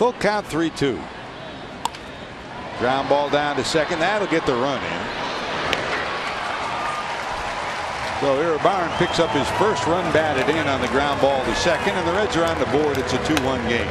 Full count 3 2. Ground ball down to second. That'll get the run in. So Iribarren picks up his first run batted in on the ground ball to second, and the Reds are on the board. It's a 2 1 game.